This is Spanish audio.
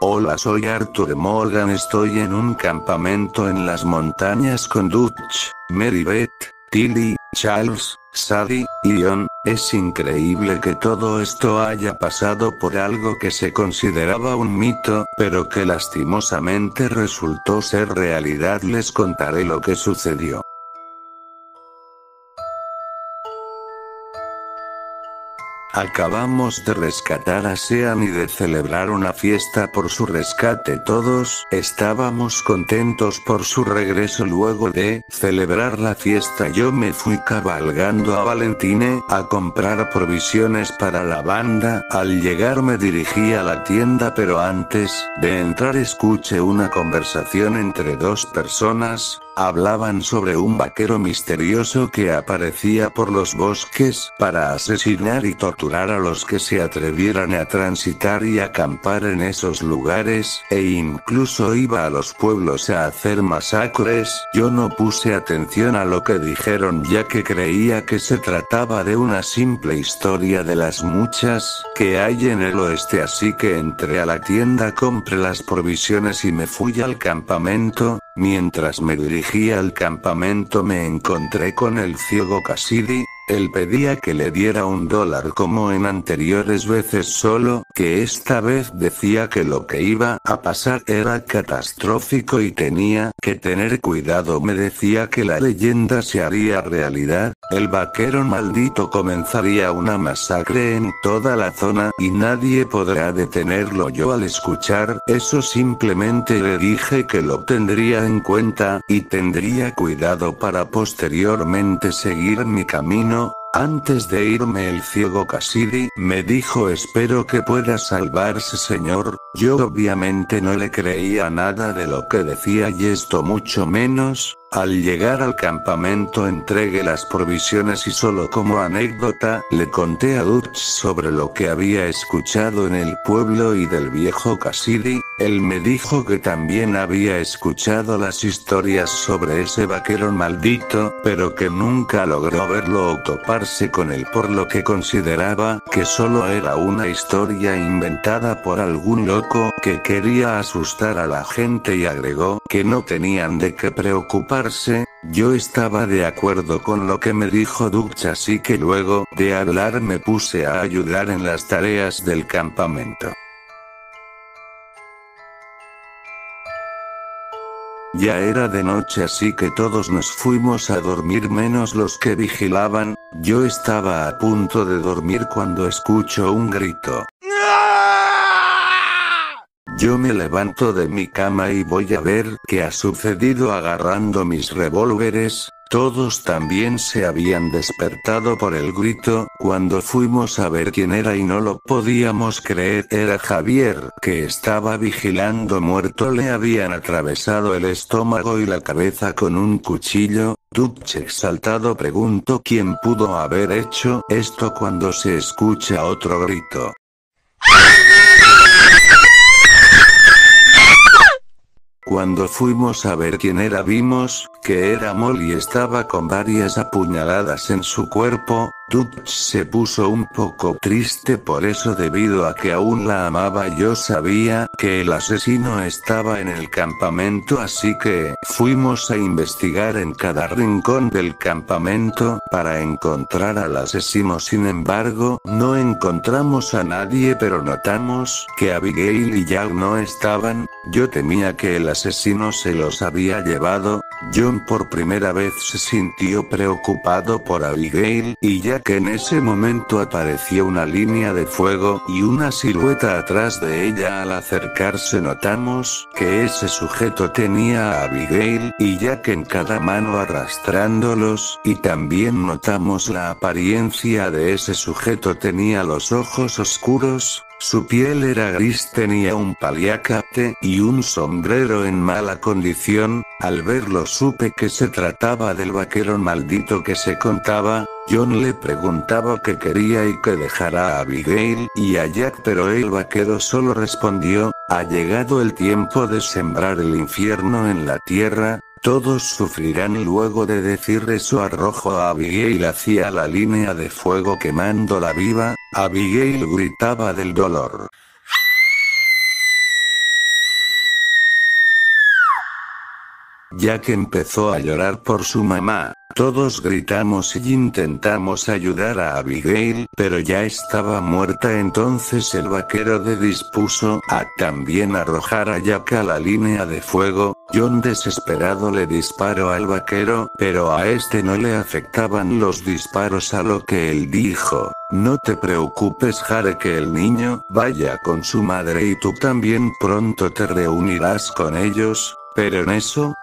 Hola soy Arthur Morgan estoy en un campamento en las montañas con Dutch, Mary Tilly, Charles, Sadie, y John, es increíble que todo esto haya pasado por algo que se consideraba un mito, pero que lastimosamente resultó ser realidad les contaré lo que sucedió. Acabamos de rescatar a Sean y de celebrar una fiesta por su rescate todos, estábamos contentos por su regreso luego de celebrar la fiesta. Yo me fui cabalgando a Valentine a comprar provisiones para la banda, al llegar me dirigí a la tienda pero antes de entrar escuché una conversación entre dos personas, Hablaban sobre un vaquero misterioso que aparecía por los bosques para asesinar y torturar a los que se atrevieran a transitar y acampar en esos lugares, e incluso iba a los pueblos a hacer masacres. Yo no puse atención a lo que dijeron ya que creía que se trataba de una simple historia de las muchas que hay en el oeste así que entré a la tienda compré las provisiones y me fui al campamento, Mientras me dirigía al campamento me encontré con el ciego Cassidy, él pedía que le diera un dólar como en anteriores veces solo que esta vez decía que lo que iba a pasar era catastrófico y tenía que tener cuidado. Me decía que la leyenda se haría realidad, el vaquero maldito comenzaría una masacre en toda la zona y nadie podrá detenerlo. Yo al escuchar eso simplemente le dije que lo tendría en cuenta y tendría cuidado para posteriormente seguir mi camino antes de irme el ciego Cassidy me dijo espero que pueda salvarse señor, yo obviamente no le creía nada de lo que decía y esto mucho menos, al llegar al campamento entregué las provisiones y solo como anécdota le conté a Dutch sobre lo que había escuchado en el pueblo y del viejo Cassidy, él me dijo que también había escuchado las historias sobre ese vaquero maldito, pero que nunca logró verlo o toparse con él por lo que consideraba que solo era una historia inventada por algún loco que quería asustar a la gente y agregó que no tenían de qué preocuparse yo estaba de acuerdo con lo que me dijo Dutch así que luego de hablar me puse a ayudar en las tareas del campamento. Ya era de noche así que todos nos fuimos a dormir menos los que vigilaban, yo estaba a punto de dormir cuando escucho un grito. Yo me levanto de mi cama y voy a ver qué ha sucedido agarrando mis revólveres, todos también se habían despertado por el grito, cuando fuimos a ver quién era y no lo podíamos creer, era Javier, que estaba vigilando muerto, le habían atravesado el estómago y la cabeza con un cuchillo, Dutch exaltado preguntó quién pudo haber hecho esto cuando se escucha otro grito. Cuando fuimos a ver quién era vimos, que era Molly. Estaba con varias apuñaladas en su cuerpo, Dutch se puso un poco triste por eso debido a que aún la amaba. Yo sabía que el asesino estaba en el campamento así que fuimos a investigar en cada rincón del campamento para encontrar al asesino. Sin embargo no encontramos a nadie pero notamos que Abigail y Jack no estaban, yo temía que el asesino se los había llevado, John por primera vez se sintió preocupado por Abigail y ya que en ese momento apareció una línea de fuego y una silueta atrás de ella al acercarse notamos que ese sujeto tenía a Abigail y ya que en cada mano arrastrándolos y también notamos la apariencia de ese sujeto tenía los ojos oscuros, su piel era gris, tenía un paliacate y un sombrero en mala condición, al verlo supe que se trataba del vaquero maldito que se contaba, John le preguntaba qué quería y que dejara a Abigail y a Jack pero el vaquero solo respondió, ha llegado el tiempo de sembrar el infierno en la tierra, todos sufrirán luego de decir eso arrojo a Abigail hacia la línea de fuego quemándola viva, Abigail gritaba del dolor. Ya que empezó a llorar por su mamá. Todos gritamos y intentamos ayudar a Abigail, pero ya estaba muerta entonces el vaquero de dispuso a también arrojar a Jack a la línea de fuego, John desesperado le disparó al vaquero, pero a este no le afectaban los disparos a lo que él dijo, no te preocupes Jare que el niño vaya con su madre y tú también pronto te reunirás con ellos, pero en eso,